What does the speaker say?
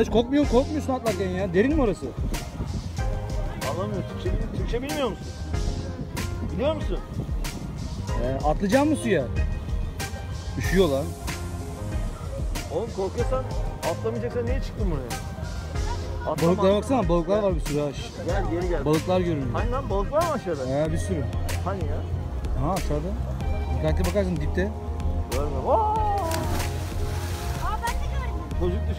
hiç korkmuyor, korkmuyorsun atlarken ya. Derin mi orası? Anlamıyor. Türkçe, Türkçe bilmiyor musun? Biliyor musun? Ee, atlayacak mı suya? Üşüyor lan. Oğlum korkuyorsan atlamayacaksan niye çıktın buraya? Atlama. Balıklara baksana, balıklar var bir sürü ha. Gel geri gel. Balıklar görünüyor. Hani lan balık var mı aşağıda? He bir sürü. Hani ya? Ha aşağıda. Dikkatli bakarsın dipte. Görmüyorum. Aa! Aa ben de gördüm. Çocuk düş.